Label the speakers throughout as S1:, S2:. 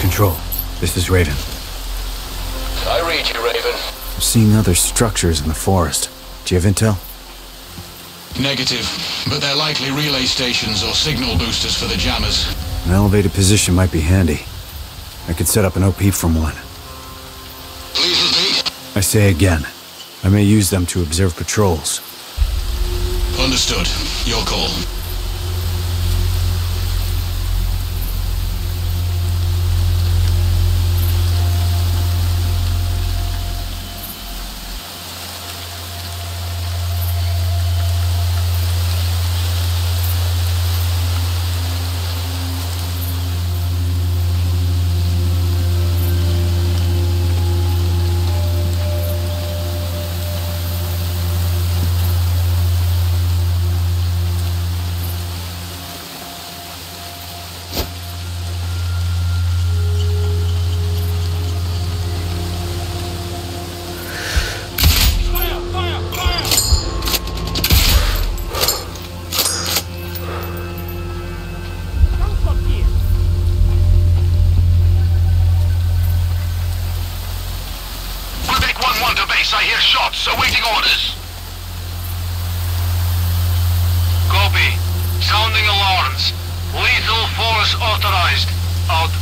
S1: Control, this is Raven.
S2: I read you, Raven.
S1: I'm seeing other structures in the forest. Do you have intel?
S3: Negative, but they're likely relay stations or signal boosters for the jammers.
S1: An elevated position might be handy. I could set up an OP from one.
S3: Please repeat.
S1: I say again, I may use them to observe patrols.
S3: Understood. Your call.
S4: I hear shots. Awaiting orders. Copy. Sounding alarms. Lethal force authorized. Out.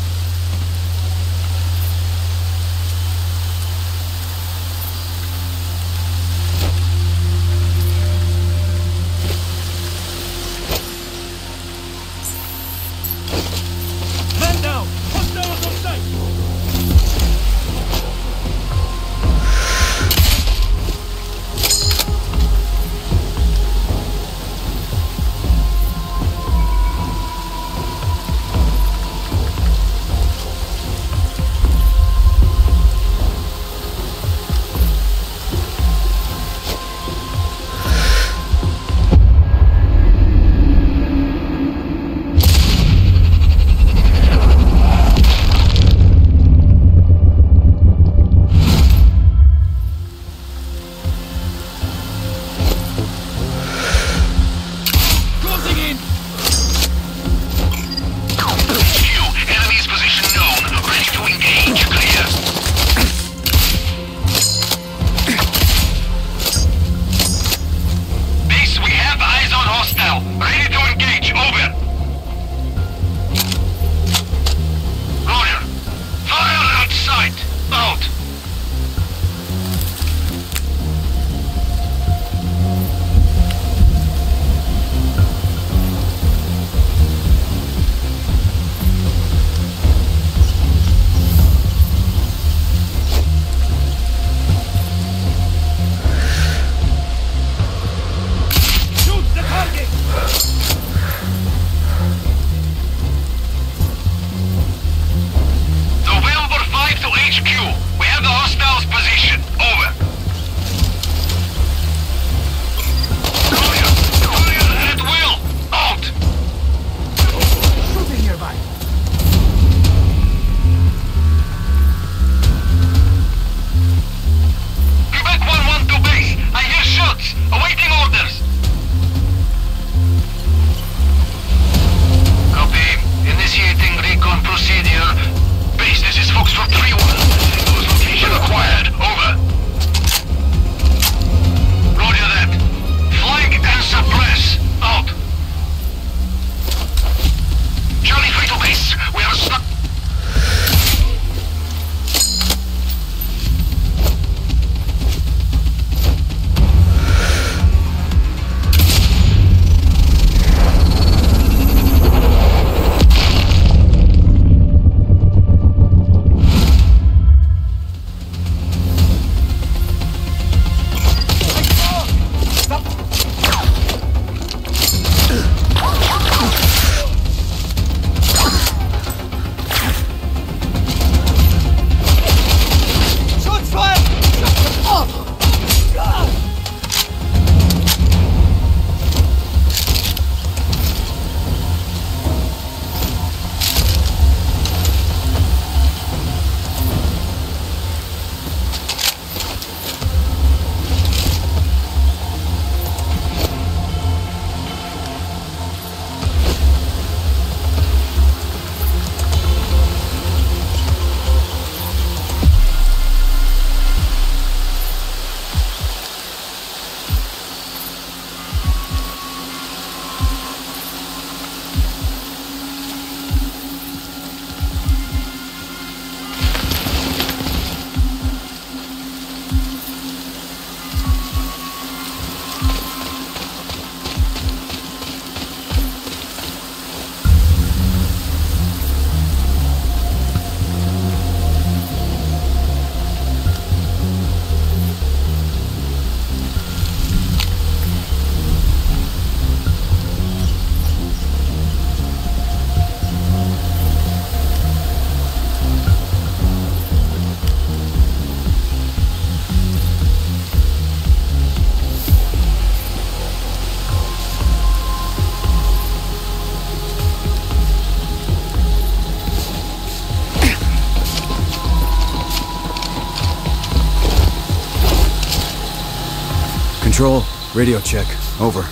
S1: Radio check. Over.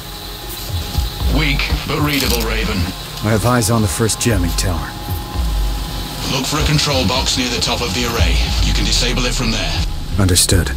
S3: Weak, but readable, Raven.
S1: I have eyes on the first jamming tower.
S3: Look for a control box near the top of the array. You can disable it from there.
S1: Understood.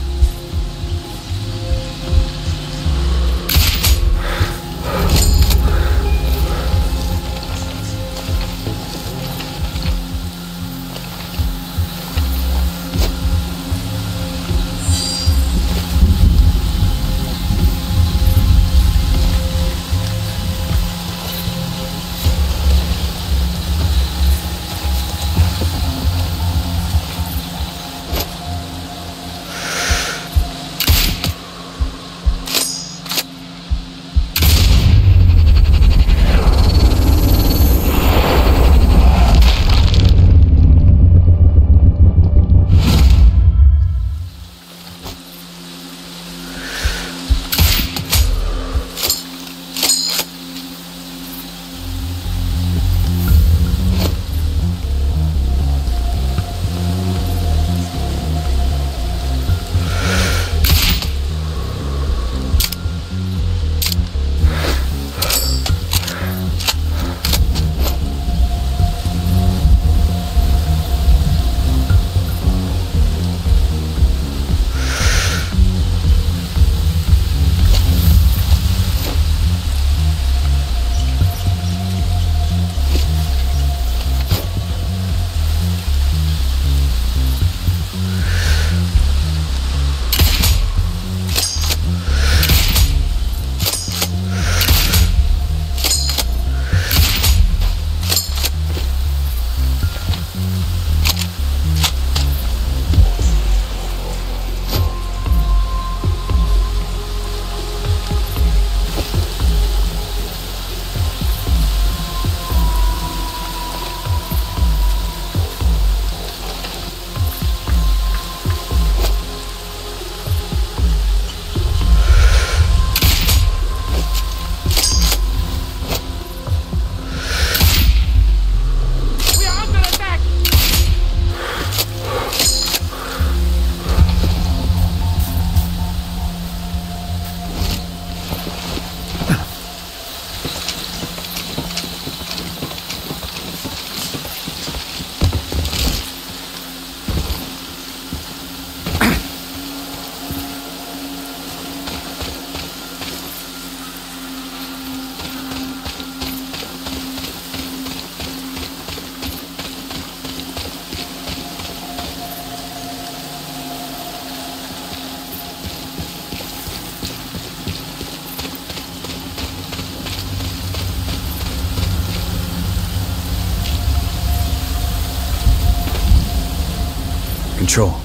S1: Control.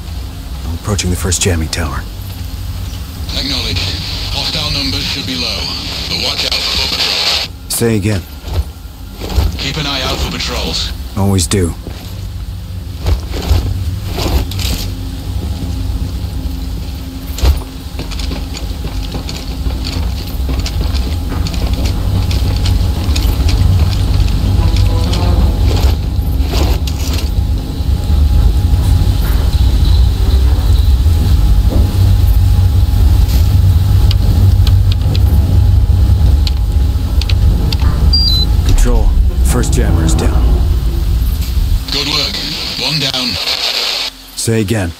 S1: I'm approaching the first jamming tower.
S3: Acknowledged. Hostile numbers should be low, but watch out for patrols.
S1: Say again.
S3: Keep an eye out for patrols.
S1: Always do. Control. First jammer is down.
S3: Good work. One down.
S1: Say again.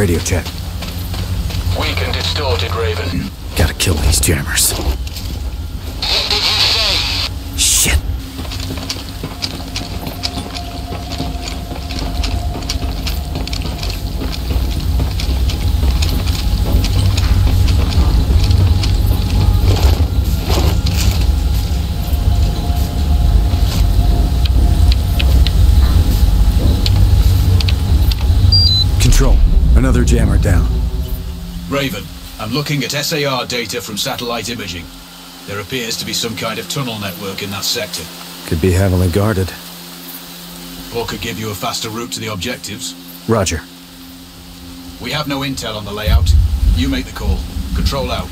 S1: Radio check.
S2: Weak and distorted, Raven.
S1: Gotta kill these jammers. Shit. Control. Another jammer down.
S3: Raven, I'm looking at SAR data from satellite imaging. There appears to be some kind of tunnel network in that sector.
S1: Could be heavily guarded.
S3: Or could give you a faster route to the objectives.
S1: Roger.
S3: We have no intel on the layout. You make the call. Control out.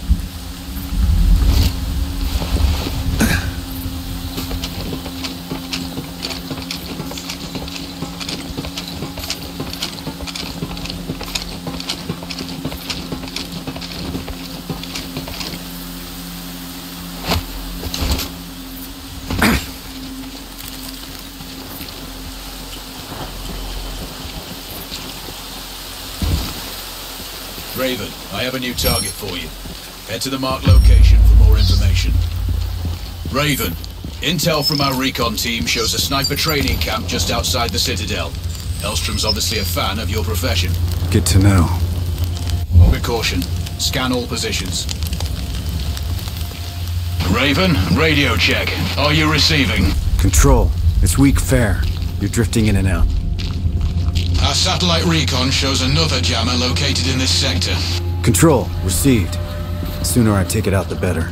S3: Raven, I have a new target for you. Head to the marked location for more information. Raven, intel from our recon team shows a sniper training camp just outside the Citadel. Elstrom's obviously a fan of your profession.
S1: Good to know.
S3: With caution, scan all positions. Raven, radio check. Are you receiving?
S1: Control. It's weak fare. You're drifting in and out.
S3: Our satellite recon shows another jammer located in this sector.
S1: Control. Received. The sooner I take it out, the better.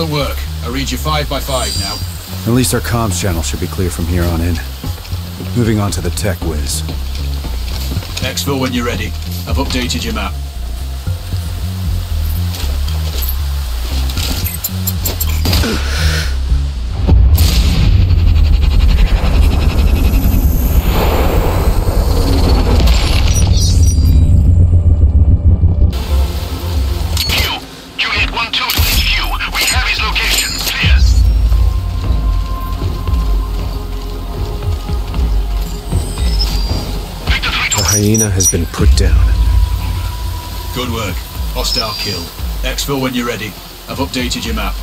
S3: Excellent work. I read you five by five now.
S1: At least our comms channel should be clear from here on in. Moving on to the tech whiz.
S3: Exfil when you're ready. I've updated your map.
S1: Been put down.
S3: Good work. Hostile kill. Exfil when you're ready. I've updated your map.